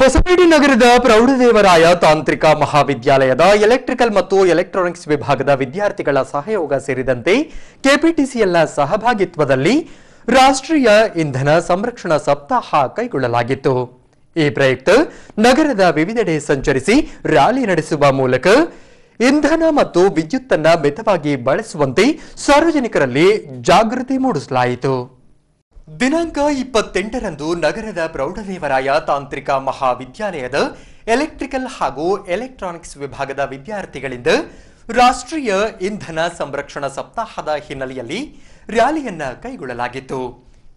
ಹೊಸಪೇಟೆ ನಗರದ ಪ್ರೌಢದೇವರಾಯ ತಾಂತ್ರಿಕ ಮಹಾವಿದ್ಯಾಲಯದ ಎಲೆಕ್ಟ್ರಿಕಲ್ ಮತ್ತು ಎಲೆಕ್ಟ್ರಾನಿಕ್ಸ್ ವಿಭಾಗದ ವಿದ್ಯಾರ್ಥಿಗಳ ಸಹಯೋಗ ಸೇರಿದಂತೆ ಕೆಪಿಟಿಸಿಎಲ್ನ ಸಹಭಾಗಿತ್ವದಲ್ಲಿ ರಾಷ್ಟ್ರೀಯ ಇಂಧನ ಸಂರಕ್ಷಣಾ ಸಪ್ತಾಹ ಕೈಗೊಳ್ಳಲಾಗಿತ್ತು. ಈ ಪ್ರಯುಕ್ತ ನಗರದ ವಿವಿಧೆಡೆ ಸಂಚರಿಸಿ ರ್ಯಾಲಿ ನಡೆಸುವ ಮೂಲಕ ಇಂಧನ ಮತ್ತು ವಿದ್ಯುತ್ತನ್ನ ಮಿತವಾಗಿ ಬಳಸುವಂತೆ ಸಾರ್ವಜನಿಕರಲ್ಲಿ ಜಾಗೃತಿ ಮೂಡಿಸಲಾಯಿತು. ದಿನಾಂಕ ಇಪ್ಪತ್ತೆಂಟರಂದು ನಗರದ ಪ್ರೌಢದೇವರಾಯ ತಾಂತ್ರಿಕ ಮಹಾವಿದ್ಯಾಲಯದ ಎಲೆಕ್ಟ್ರಿಕಲ್ ಹಾಗೂ ಎಲೆಕ್ಟ್ರಾನಿಕ್ಸ್ ವಿಭಾಗದ ವಿದ್ಯಾರ್ಥಿಗಳಿಂದ ರಾಷ್ಟ್ರೀಯ ಇಂಧನ ಸಂರಕ್ಷಣಾ ಸಪ್ತಾಹದ ಹಿನ್ನೆಲೆಯಲ್ಲಿ ರ್ಯಾಲಿಯನ್ನ ಕೈಗೊಳ್ಳಲಾಗಿತ್ತು.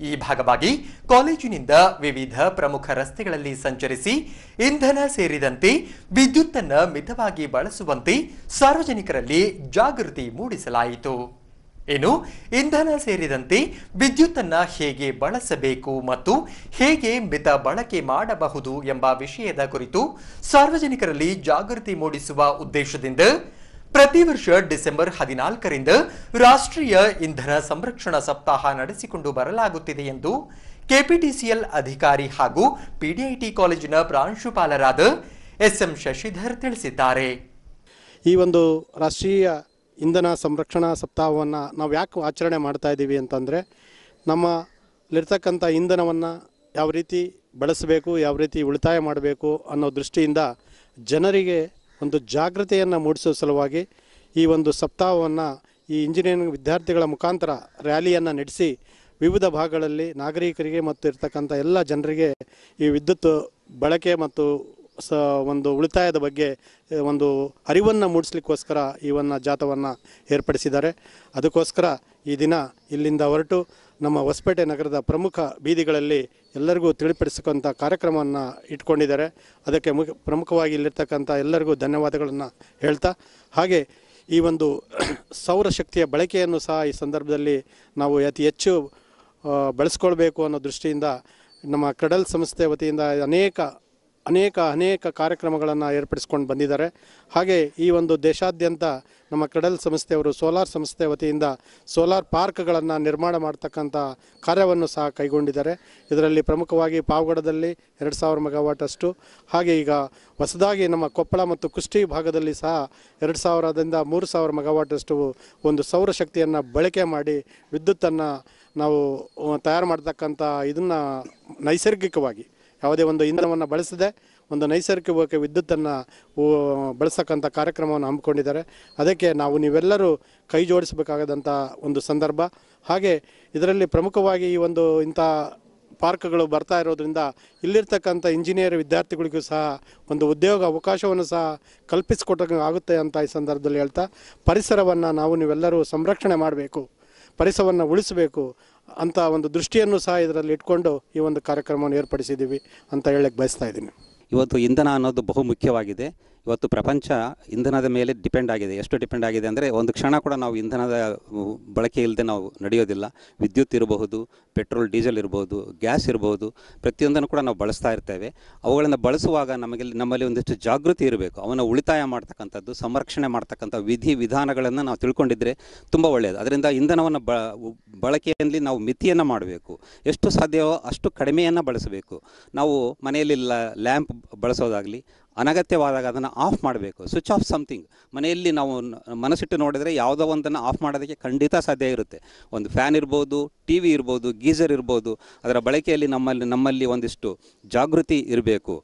ಈ ಭಾಗವಾಗಿ ಕಾಲೇಜಿನಿಂದ ವಿವಿಧ ಪ್ರಮುಖ ರಸ್ತೆಗಳಲ್ಲಿ ಸಂಚರಿಸಿ ಇಂಧನ ಸೇರಿದಂತೆ ವಿದ್ಯುತ್ತನ್ನು ಮಿತವಾಗಿ ಬಳಸುವಂತೆ ಸಾರ್ವಜನಿಕರಲ್ಲಿ ಜಾಗೃತಿ ಮೂಡಿಸಲಾಯಿತು. ಇನ್ನು ಇಂಧನ ಸೇರಿದಂತೆ ವಿದ್ಯುತ್ತನ್ನು ಹೇಗೆ ಬಳಸಬೇಕು ಮತ್ತು ಹೇಗೆ ಮಿತ ಬಳಕೆ ಮಾಡಬಹುದು ಎಂಬ ವಿಷಯದ ಕುರಿತು ಸಾರ್ವಜನಿಕರಲ್ಲಿ ಜಾಗೃತಿ ಮೂಡಿಸುವ ಉದ್ದೇಶದಿಂದ ಪ್ರತಿ ವರ್ಷ ಡಿಸೆಂಬರ್ ಹದಿನಾಲ್ಕರಿಂದ ರಾಷ್ಟ್ರೀಯ ಇಂಧನ ಸಂರಕ್ಷಣಾ ಸಪ್ತಾಹ ನಡೆಸಿಕೊಂಡು ಬರಲಾಗುತ್ತಿದೆ ಎಂದು ಕೆಪಿಟಿಸಿಎಲ್ ಅಧಿಕಾರಿ ಹಾಗೂ ಪಿಡಿಐಟಿ ಕಾಲೇಜಿನ ಪ್ರಾಂಶುಪಾಲರಾದ ಎಸ್ಎಂ ಶಶಿಧರ್ ತಿಳಿಸಿದ್ದಾರೆ. ಈ ಒಂದು ರಾಷ್ಟ್ರೀಯ ಇಂಧನ ಸಂರಕ್ಷಣಾ ಸಪ್ತಾಹವನ್ನು ನಾವು ಯಾಕೆ ಆಚರಣೆ ಮಾಡ್ತಾ ಇದ್ದೀವಿ ಅಂತಂದರೆ ನಮ್ಮಲ್ಲಿರ್ತಕ್ಕಂಥ ಇಂಧನವನ್ನು ಯಾವ ರೀತಿ ಬಳಸಬೇಕು, ಯಾವ ರೀತಿ ಉಳಿತಾಯ ಮಾಡಬೇಕು ಅನ್ನೋ ದೃಷ್ಟಿಯಿಂದ ಜನರಿಗೆ ಒಂದು ಜಾಗೃತಿಯನ್ನು ಮೂಡಿಸೋ ಸಲುವಾಗಿ ಈ ಒಂದು ಸಪ್ತಾಹವನ್ನು ಈ ಇಂಜಿನಿಯರಿಂಗ್ ವಿದ್ಯಾರ್ಥಿಗಳ ಮುಖಾಂತರ ರ್ಯಾಲಿಯನ್ನು ನಡೆಸಿ ವಿವಿಧ ಭಾಗಗಳಲ್ಲಿ ನಾಗರಿಕರಿಗೆ ಮತ್ತು ಇರ್ತಕ್ಕಂಥ ಎಲ್ಲ ಜನರಿಗೆ ಈ ವಿದ್ಯುತ್ ಬಳಕೆ ಮತ್ತು ಸ, ಒಂದು ಉಳಿತಾಯದ ಬಗ್ಗೆ ಒಂದು ಅರಿವನ್ನು ಮೂಡಿಸ್ಲಿಕ್ಕೋಸ್ಕರ ಈ ಒಂದು ಜಾಥವನ್ನು ಏರ್ಪಡಿಸಿದ್ದಾರೆ. ಅದಕ್ಕೋಸ್ಕರ ಈ ದಿನ ಇಲ್ಲಿಂದ ಹೊರಟು ನಮ್ಮ ಹೊಸಪೇಟೆ ನಗರದ ಪ್ರಮುಖ ಬೀದಿಗಳಲ್ಲಿ ಎಲ್ಲರಿಗೂ ತಿಳಿಪಡಿಸಕ್ಕಂಥ ಕಾರ್ಯಕ್ರಮವನ್ನು ಇಟ್ಕೊಂಡಿದ್ದಾರೆ. ಅದಕ್ಕೆ ಮುಖ್ಯ ಪ್ರಮುಖವಾಗಿ ಇಲ್ಲಿರ್ತಕ್ಕಂಥ ಎಲ್ಲರಿಗೂ ಧನ್ಯವಾದಗಳನ್ನು ಹೇಳ್ತಾ, ಹಾಗೆ ಈ ಒಂದು ಸೌರಶಕ್ತಿಯ ಬಳಕೆಯನ್ನು ಸಹ ಈ ಸಂದರ್ಭದಲ್ಲಿ ನಾವು ಅತಿ ಹೆಚ್ಚು ಬೆಳೆಸ್ಕೊಳ್ಬೇಕು ಅನ್ನೋ ದೃಷ್ಟಿಯಿಂದ ನಮ್ಮ ಕ್ರೆಡಲ್ ಸಂಸ್ಥೆ ವತಿಯಿಂದ ಅನೇಕ ಅನೇಕ ಅನೇಕ ಕಾರ್ಯಕ್ರಮಗಳನ್ನು ಏರ್ಪಡಿಸ್ಕೊಂಡು ಬಂದಿದ್ದಾರೆ. ಹಾಗೆ ಈ ಒಂದು ದೇಶಾದ್ಯಂತ ನಮ್ಮ ಕ್ರೆಡಲ್ ಸಂಸ್ಥೆಯವರು, ಸೋಲಾರ್ ಸಂಸ್ಥೆ ವತಿಯಿಂದ ಸೋಲಾರ್ ಪಾರ್ಕ್ಗಳನ್ನು ನಿರ್ಮಾಣ ಮಾಡ್ತಕ್ಕಂಥ ಕಾರ್ಯವನ್ನು ಸಹ ಕೈಗೊಂಡಿದ್ದಾರೆ. ಇದರಲ್ಲಿ ಪ್ರಮುಖವಾಗಿ ಪಾವಗಡದಲ್ಲಿ ಎರಡು ಸಾವಿರ ಮೆಗಾವಾಟ್ ಅಷ್ಟು. ಹಾಗೆ ಈಗ ಹೊಸದಾಗಿ ನಮ್ಮ ಕೊಪ್ಪಳ ಮತ್ತು ಕುಷ್ಟಿ ಭಾಗದಲ್ಲಿ ಸಹ ಎರಡು ಸಾವಿರದಿಂದ ಮೂರು ಸಾವಿರ ಮೆಗಾವಾಟ್ ಅಷ್ಟು ಒಂದು ಸೌರಶಕ್ತಿಯನ್ನು ಬಳಕೆ ಮಾಡಿ ವಿದ್ಯುತ್ತನ್ನು ನಾವು ತಯಾರು ಮಾಡ್ತಕ್ಕಂಥ ಇದನ್ನು ನೈಸರ್ಗಿಕವಾಗಿ ಯಾವುದೇ ಒಂದು ಇಂಧನವನ್ನು ಬಳಸದೆ ಒಂದು ನೈಸರ್ಗಿಕ ವಿದ್ಯುತ್ತನ್ನು ಬಳಸಕ್ಕಂಥ ಕಾರ್ಯಕ್ರಮವನ್ನು ಹಮ್ಮಿಕೊಂಡಿದ್ದಾರೆ. ಅದಕ್ಕೆ ನಾವು ನೀವೆಲ್ಲರೂ ಕೈ ಜೋಡಿಸಬೇಕಾಗದಂಥ ಒಂದು ಸಂದರ್ಭ. ಹಾಗೆ ಇದರಲ್ಲಿ ಪ್ರಮುಖವಾಗಿ ಈ ಒಂದು ಇಂಥ ಪಾರ್ಕ್ಗಳು ಬರ್ತಾ ಇರೋದ್ರಿಂದ ಇಲ್ಲಿರ್ತಕ್ಕಂಥ ಇಂಜಿನಿಯರ್ ವಿದ್ಯಾರ್ಥಿಗಳಿಗೂ ಸಹ ಒಂದು ಉದ್ಯೋಗ ಅವಕಾಶವನ್ನು ಸಹ ಕಲ್ಪಿಸಿಕೊಟ್ಟಂಗೆ ಆಗುತ್ತೆ ಅಂತ ಈ ಸಂದರ್ಭದಲ್ಲಿ ಹೇಳ್ತಾ, ಪರಿಸರವನ್ನು ನಾವು ನೀವೆಲ್ಲರೂ ಸಂರಕ್ಷಣೆ ಮಾಡಬೇಕು. ಪರಿಸರವನ್ನು ಉಳಿಸಬೇಕು. ಅಂತ ಒಂದು ದೃಷ್ಟಿಯನ್ನು ಸಹ ಇದರಲ್ಲಿ ಇಟ್ಕೊಂಡು ಈ ಒಂದು ಕಾರ್ಯಕ್ರಮವನ್ನು ಏರ್ಪಡಿಸಿದ್ದೀವಿ ಅಂತ ಹೇಳಕ್ಕೆ ಬಯಸ್ತಾ ಇದ್ದೀನಿ. ಇವತ್ತು ಇಂಧನ ಅನ್ನೋದು ಬಹು ಮುಖ್ಯವಾಗಿದೆ ಇವತ್ತು ಪ್ರಪಂಚ ಇಂಧನದ ಮೇಲೆ ಡಿಪೆಂಡ್ ಆಗಿದೆ. ಎಷ್ಟು ಡಿಪೆಂಡ್ ಆಗಿದೆ ಅಂದರೆ ಒಂದು ಕ್ಷಣ ಕೂಡ ನಾವು ಇಂಧನದ ಬಳಕೆ ಇಲ್ಲದೆ ನಾವು ನಡೆಯೋದಿಲ್ಲ. ವಿದ್ಯುತ್ ಇರಬಹುದು, ಪೆಟ್ರೋಲ್, ಡೀಸೆಲ್ ಇರಬಹುದು, ಗ್ಯಾಸ್ ಇರಬಹುದು, ಪ್ರತಿಯೊಂದನ್ನು ಕೂಡ ನಾವು ಬಳಸ್ತಾ ಇರ್ತೇವೆ. ಅವುಗಳನ್ನು ಬಳಸುವಾಗ ನಮಗೆ ನಮ್ಮಲ್ಲಿ ಒಂದಿಷ್ಟು ಜಾಗೃತಿ ಇರಬೇಕು. ಅವನ್ನ ಉಳಿತಾಯ ಮಾಡ್ತಕ್ಕಂಥದ್ದು, ಸಂರಕ್ಷಣೆ ಮಾಡ್ತಕ್ಕಂಥ ವಿಧಿ ವಿಧಾನಗಳನ್ನು ನಾವು ತಿಳ್ಕೊಂಡಿದ್ರೆ ತುಂಬ ಒಳ್ಳೆಯದು ಅದರಿಂದ ಇಂಧನವನ್ನು ಬ, ಬಳಕೆಯಲ್ಲಿ ನಾವು ಮಿತಿಯನ್ನು ಮಾಡಬೇಕು. ಎಷ್ಟು ಸಾಧ್ಯವೋ ಅಷ್ಟು ಕಡಿಮೆಯನ್ನು ಬಳಸಬೇಕು. ನಾವು ಮನೆಯಲ್ಲಿ ಲ್ಯಾಂಪ್ ಬಳಸೋದಾಗಲಿ ಅನಗತ್ಯವಾದಾಗ ಅದನ್ನು ಆಫ್ ಮಾಡಬೇಕು ಸ್ವಿಚ್ ಆಫ್ ಸಮಥಿಂಗ್ ಮನೆಯಲ್ಲಿ ನಾವು ಮನಸ್ಸಿಟ್ಟು ನೋಡಿದರೆ ಯಾವುದೋ ಒಂದನ್ನು ಆಫ್ ಮಾಡೋದಕ್ಕೆ ಖಂಡಿತ ಸಾಧ್ಯ ಇರುತ್ತೆ. ಒಂದು ಫ್ಯಾನ್ ಇರ್ಬೋದು ಟಿ ವಿ ಇರ್ಬೋದು ಗೀಸರ್ ಇರ್ಬೋದು, ಅದರ ಬಳಕೆಯಲ್ಲಿ ನಮ್ಮಲ್ಲಿ ನಮ್ಮಲ್ಲಿ ಒಂದಿಷ್ಟು ಜಾಗೃತಿ ಇರಬೇಕು.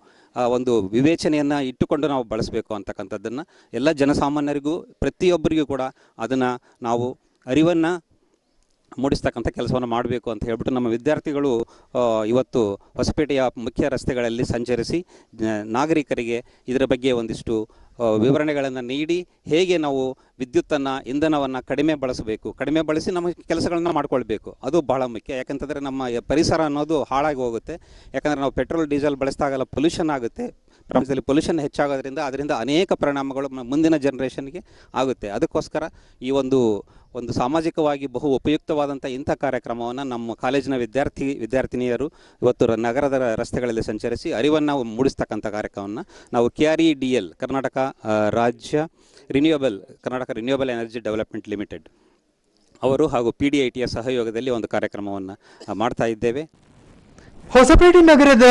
ಒಂದು ವಿವೇಚನೆಯನ್ನು ಇಟ್ಟುಕೊಂಡು ನಾವು ಬಳಸಬೇಕು ಅಂತಕ್ಕಂಥದ್ದನ್ನು ಎಲ್ಲ ಜನಸಾಮಾನ್ಯರಿಗೂ, ಪ್ರತಿಯೊಬ್ಬರಿಗೂ ಕೂಡ ಅದನ್ನು ನಾವು ಅರಿವನ್ನು ಮೂಡಿಸ್ತಕ್ಕಂಥ ಕೆಲಸವನ್ನು ಮಾಡಬೇಕು ಅಂತ ಹೇಳ್ಬಿಟ್ಟು ನಮ್ಮ ವಿದ್ಯಾರ್ಥಿಗಳು ಇವತ್ತು ಹೊಸಪೇಟೆಯ ಮುಖ್ಯ ರಸ್ತೆಗಳಲ್ಲಿ ಸಂಚರಿಸಿ ನಾಗರಿಕರಿಗೆ ಇದರ ಬಗ್ಗೆ ಒಂದಿಷ್ಟು ವಿವರಣೆಗಳನ್ನು ನೀಡಿ, ಹೇಗೆ ನಾವು ವಿದ್ಯುತ್ತನ್ನು ಇಂಧನವನ್ನು ಕಡಿಮೆ ಬಳಸಬೇಕು, ಕಡಿಮೆ ಬಳಸಿ ನಮ್ಮ ಕೆಲಸಗಳನ್ನು ಮಾಡ್ಕೊಳ್ಬೇಕು. ಅದು ಬಹಳ ಮುಖ್ಯ. ಯಾಕಂತಂದರೆ ನಮ್ಮ ಪರಿಸರ ಅನ್ನೋದು ಹಾಳಾಗಿ ಹೋಗುತ್ತೆ. ಯಾಕಂದರೆ ನಾವು ಪೆಟ್ರೋಲ್, ಡೀಸೆಲ್ ಬಳಸ್ತಾಗಲ್ಲ ಪೊಲ್ಯೂಷನ್ ಆಗುತ್ತೆ. ಪ್ರಪಂಚದಲ್ಲಿ ಪೊಲ್ಯೂಷನ್ ಹೆಚ್ಚಾಗೋದ್ರಿಂದ ಅದರಿಂದ ಅನೇಕ ಪರಿಣಾಮಗಳು ಮುಂದಿನ ಜನ್ರೇಷನ್ಗೆ ಆಗುತ್ತೆ. ಅದಕ್ಕೋಸ್ಕರ ಈ ಒಂದು ಒಂದು ಸಾಮಾಜಿಕವಾಗಿ ಬಹು ಉಪಯುಕ್ತವಾದಂಥ ಇಂಥ ಕಾರ್ಯಕ್ರಮವನ್ನು ನಮ್ಮ ಕಾಲೇಜಿನ ವಿದ್ಯಾರ್ಥಿ, ವಿದ್ಯಾರ್ಥಿನಿಯರು ಇವತ್ತು ನಗರದ ರಸ್ತೆಗಳಲ್ಲಿ ಸಂಚರಿಸಿ ಅರಿವನ್ನು ಮೂಡಿಸ್ತಕ್ಕಂಥ ಕಾರ್ಯಕ್ರಮವನ್ನು ನಾವು K R E D L, Karnataka ರಾಜ್ಯ renewable Karnataka renewable energy development limited ಅವರು ಹಾಗೂ ಪಿ ಡಿ ಐ ಟಿಯ ಸಹಯೋಗದಲ್ಲಿ ಒಂದು ಕಾರ್ಯಕ್ರಮವನ್ನು ಮಾಡ್ತಾ ಇದ್ದೇವೆ. ಹೊಸಪೇಟೆ ನಗರದ